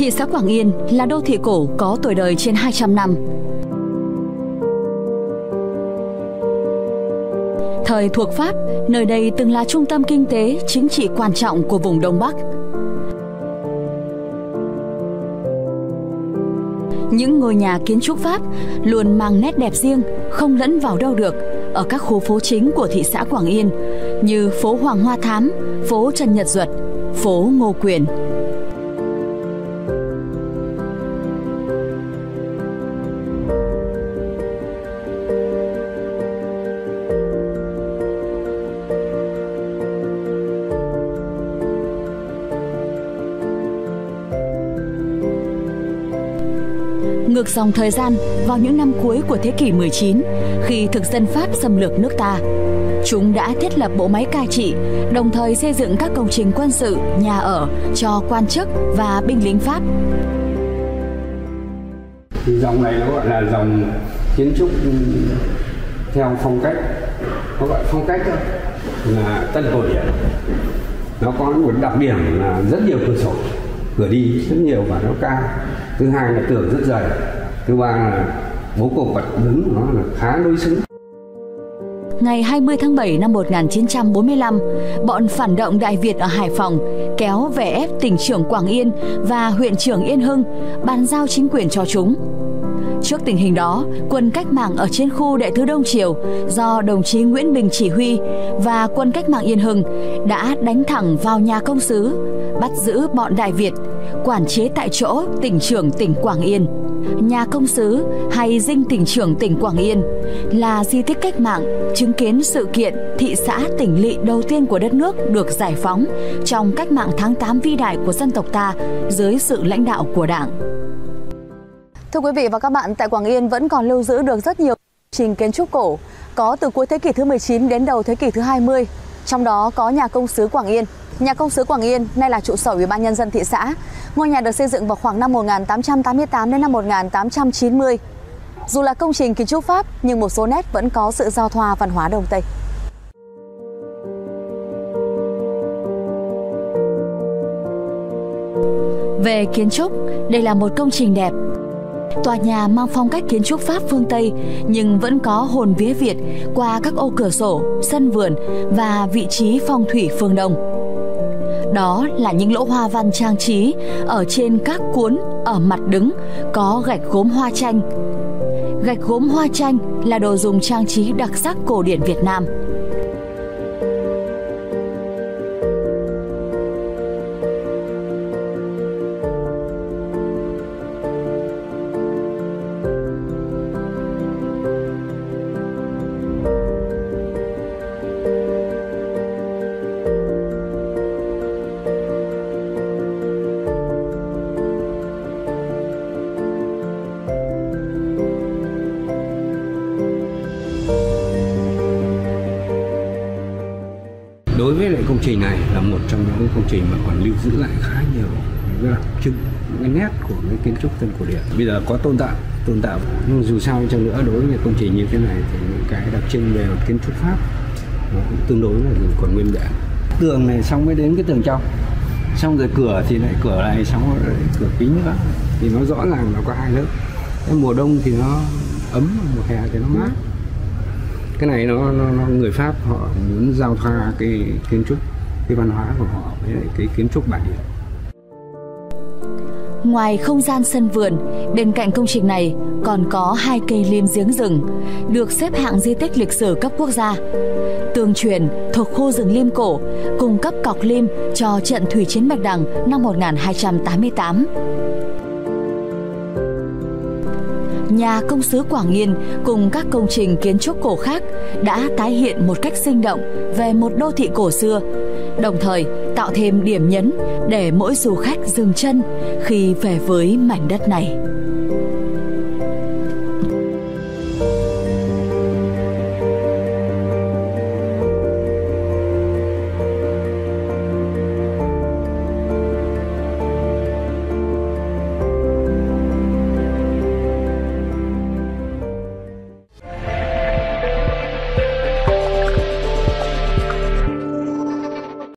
Thị xã Quảng Yên là đô thị cổ có tuổi đời trên 200 năm. Thời thuộc Pháp, nơi đây từng là trung tâm kinh tế, chính trị quan trọng của vùng Đông Bắc. Những ngôi nhà kiến trúc Pháp luôn mang nét đẹp riêng, không lẫn vào đâu được ở các khu phố chính của thị xã Quảng Yên như phố Hoàng Hoa Thám, phố Trần Nhật Duật, phố Ngô Quyền. Ngược dòng thời gian vào những năm cuối của thế kỷ 19 khi thực dân Pháp xâm lược nước ta. Chúng đã thiết lập bộ máy cai trị, đồng thời xây dựng các công trình quân sự, nhà ở cho quan chức và binh lính Pháp. Dòng này nó gọi là dòng kiến trúc theo phong cách, nó gọi phong cách thôi, là tân cổ điển. Nó có một đặc điểm là rất nhiều cửa sổ, cửa đi rất nhiều và nó cao thứ hai là tưởng rất dày thứ ba là bố cục vật đứng nó là khá đối xứng Ngày 20 tháng 7 năm 1945, bọn phản động Đại Việt ở Hải Phòng kéo về ép tỉnh trưởng Quảng Yên và huyện trưởng Yên Hưng bàn giao chính quyền cho chúng. Trước tình hình đó, quân cách mạng ở trên khu Đại thứ Đông Triều do đồng chí Nguyễn Bình chỉ huy và quân cách mạng Yên Hưng đã đánh thẳng vào nhà công sứ, bắt giữ bọn Đại Việt, quản chế tại chỗ tỉnh trưởng tỉnh Quảng Yên. Nhà công sứ hay dinh tỉnh trưởng tỉnh Quảng Yên là di tích cách mạng chứng kiến sự kiện thị xã tỉnh lỵ đầu tiên của đất nước được giải phóng trong cách mạng tháng 8 vĩ đại của dân tộc ta dưới sự lãnh đạo của Đảng. Thưa quý vị và các bạn, tại Quảng Yên vẫn còn lưu giữ được rất nhiều trình kiến trúc cổ có từ cuối thế kỷ thứ 19 đến đầu thế kỷ thứ 20. Trong đó có nhà công sứ Quảng Yên. Nhà công sứ Quảng Yên nay là trụ sở Ủy ban nhân dân thị xã. Ngôi nhà được xây dựng vào khoảng năm 1888 đến năm 1890. Dù là công trình kiến trúc Pháp nhưng một số nét vẫn có sự giao thoa văn hóa Đông Tây. Về kiến trúc, đây là một công trình đẹp Tòa nhà mang phong cách kiến trúc Pháp phương Tây nhưng vẫn có hồn vía Việt qua các ô cửa sổ, sân vườn và vị trí phong thủy phương Đông. Đó là những lỗ hoa văn trang trí ở trên các cuốn ở mặt đứng có gạch gốm hoa chanh. Gạch gốm hoa chanh là đồ dùng trang trí đặc sắc cổ điển Việt Nam. Trình này là một trong những công trình mà còn lưu giữ lại khá nhiều những đặc trưng những cái nét của cái kiến trúc tân cổ điển. Bây giờ có tôn tạo tôn tạo. Nhưng dù sao chăng nữa, đối với công trình như thế này thì những cái đặc trưng về kiến trúc pháp nó cũng tương đối là còn nguyên vẹn. Tường này xong mới đến cái tường trong. Xong rồi cửa thì lại cửa này xong rồi cửa kính nữa. Thì nó rõ ràng nó có hai lớp. Cái mùa đông thì nó ấm, mùa hè thì nó mát cái này nó, nó, nó người pháp họ muốn giao thoa cái kiến trúc cái văn hóa của họ với lại cái kiến trúc bản địa Ngoài không gian sân vườn, bên cạnh công trình này còn có hai cây liêm giếng rừng, được xếp hạng di tích lịch sử cấp quốc gia. Tường truyền thuộc khu rừng liêm cổ, cung cấp cọc liêm cho trận thủy chiến Bạch Đằng năm 1288 nhà công sứ Quảng Yên cùng các công trình kiến trúc cổ khác đã tái hiện một cách sinh động về một đô thị cổ xưa, đồng thời tạo thêm điểm nhấn để mỗi du khách dừng chân khi về với mảnh đất này.